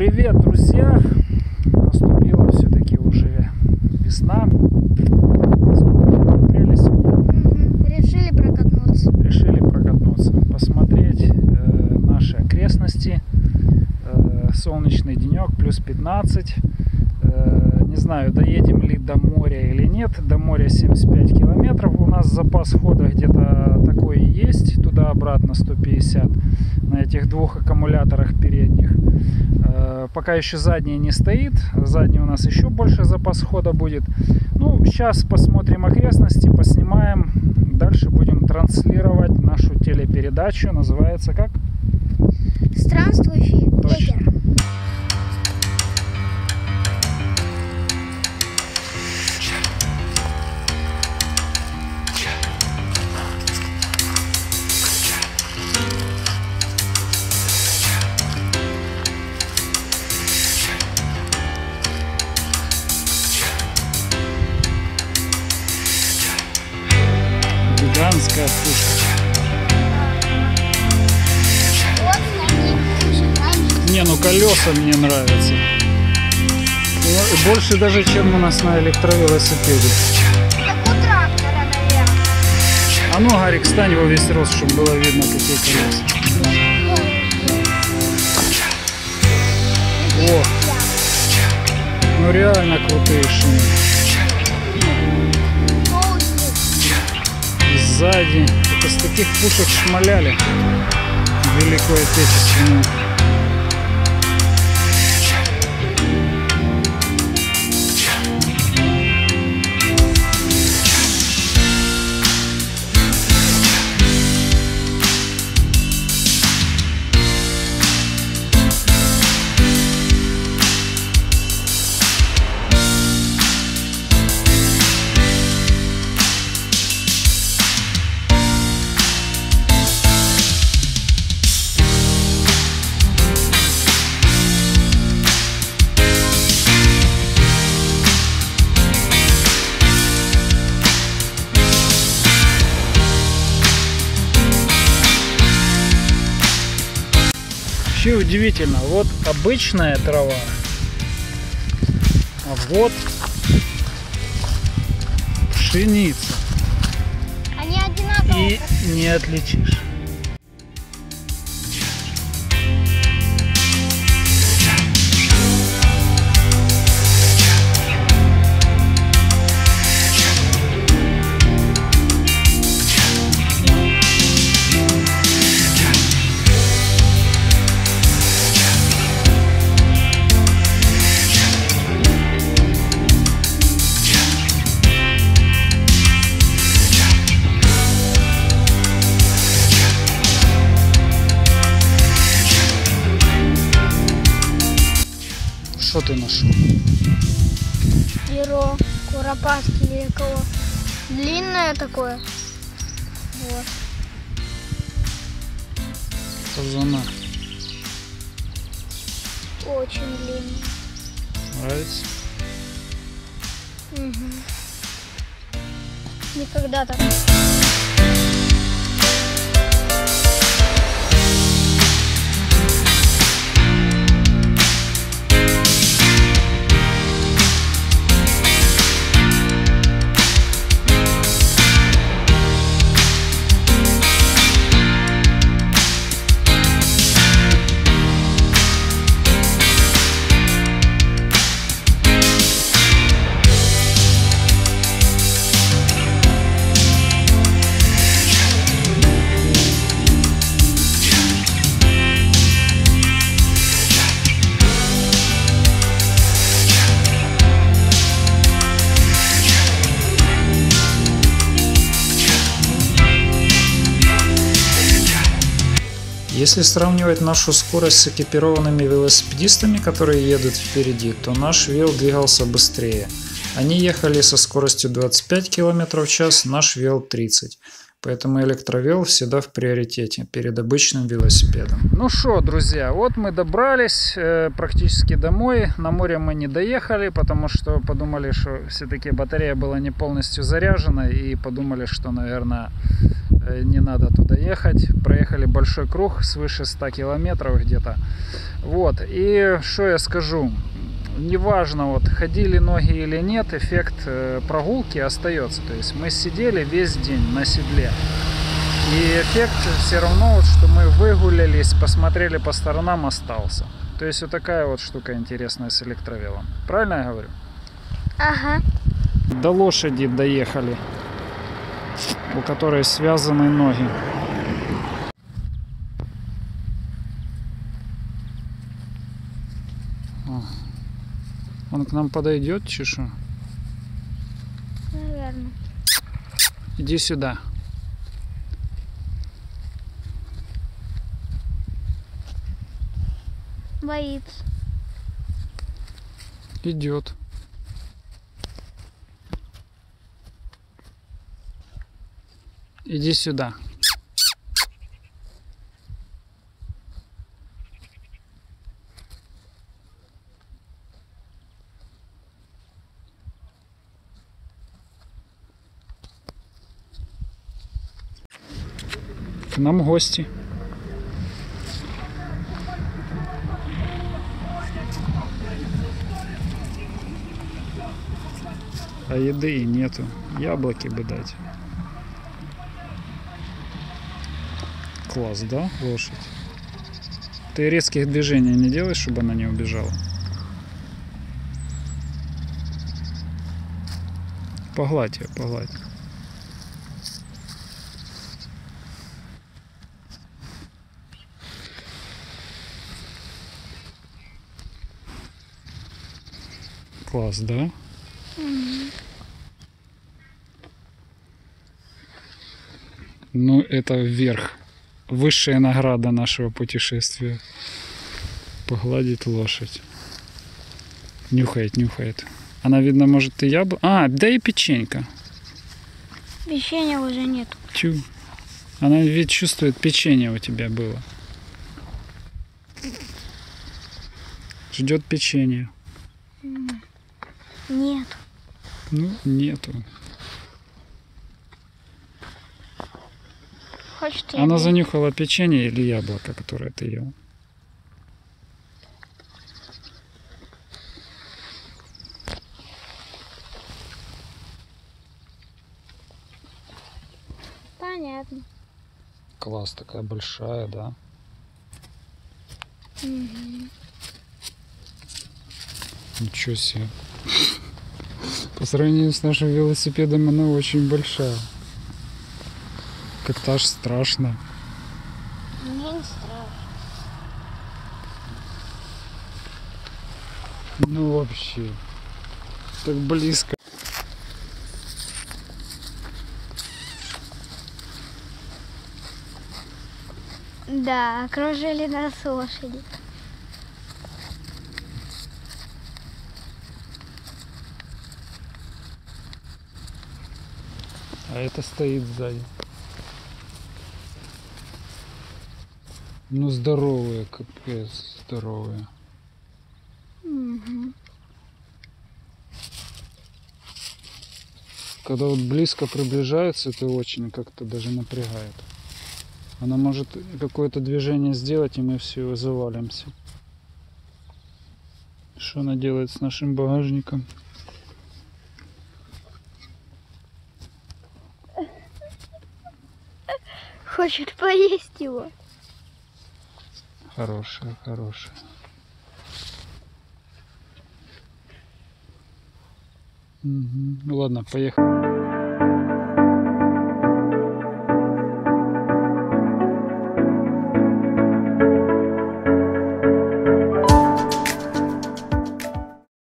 Привет, друзья! Наступила все-таки уже весна. Сколько? Апреля сегодня. Решили прокатнуться. Решили прокатнуться, посмотреть э, наши окрестности. Э, солнечный денек, плюс 15. Э, не знаю, доедем ли до моря или нет. До моря 75 километров. У нас запас хода где-то такой и есть. Туда-обратно 150 на этих двух аккумуляторах передних. Э, Пока еще задний не стоит. Задний у нас еще больше запас хода будет. Ну, сейчас посмотрим окрестности, поснимаем. Дальше будем транслировать нашу телепередачу. Называется как? Странствующий Точно. ветер. Не, ну колеса мне нравятся. Ну, Больше даже, чем у нас на электровелосипеде. А ну, Гарик, стань во весь рост, чтобы было видно, какие колеса. О, ну реально крутые шины. Сзади. Это с таких пушек шмаляли. Великую Отечественную. Вообще удивительно. Вот обычная трава, а вот пшеница. Они одинаковые. И не отличишь. Что ты нашел? Перо, куропатки или кого. Длинное такое. Вот. Казана. Очень длинное. Нравится? Мгм. Никогда так. Если сравнивать нашу скорость с экипированными велосипедистами, которые едут впереди, то наш вел двигался быстрее. Они ехали со скоростью 25 км в час, наш вел 30. Поэтому электровел всегда в приоритете перед обычным велосипедом. Ну что, друзья, вот мы добрались э, практически домой. На море мы не доехали, потому что подумали, что все-таки батарея была не полностью заряжена и подумали, что, наверное, не надо туда ехать. Проехали большой круг свыше 100 километров где-то. Вот, и что я скажу, неважно, вот ходили ноги или нет, эффект э, прогулки остается. То есть мы сидели весь день на седле. И эффект все равно, вот, что мы выгулялись, посмотрели по сторонам, остался. То есть вот такая вот штука интересная с электровелом. Правильно я говорю? Ага. До лошади доехали, у которой связаны ноги. О, Он к нам подойдет, чешу? Наверное. Иди сюда. Боится. Идет. Иди сюда. К нам гости. А еды и нету. Яблоки бы дать. Класс, да, лошадь? Ты резких движений не делаешь, чтобы она не убежала? Погладь ее, погладь. Класс, да? Ну, это вверх. Высшая награда нашего путешествия. Погладить лошадь. Нюхает, нюхает. Она, видно, может и яблоко. А, да и печенька. Печенья уже нет. Тю. Она ведь чувствует, печенье у тебя было. Ждет печенье. Нет. Ну, нету. Хочет Она еды. занюхала печенье или яблоко, которое ты ел. Понятно. Класс, такая большая, да? Ничего себе. По сравнению с нашим велосипедом она очень большая. Как-то аж страшно. Мне не страшно. Ну вообще. Так близко. Да, окружили нас лошади. А это стоит сзади. Ну здоровые, капец, здоровые. Мгм. Когда вот близко приближается, это очень как-то даже напрягает. Она может какое-то движение сделать, и мы все завалимся. Что она делает с нашим багажником? Хочет поесть его. Хорошая, хорошая. Ну ладно, поехали.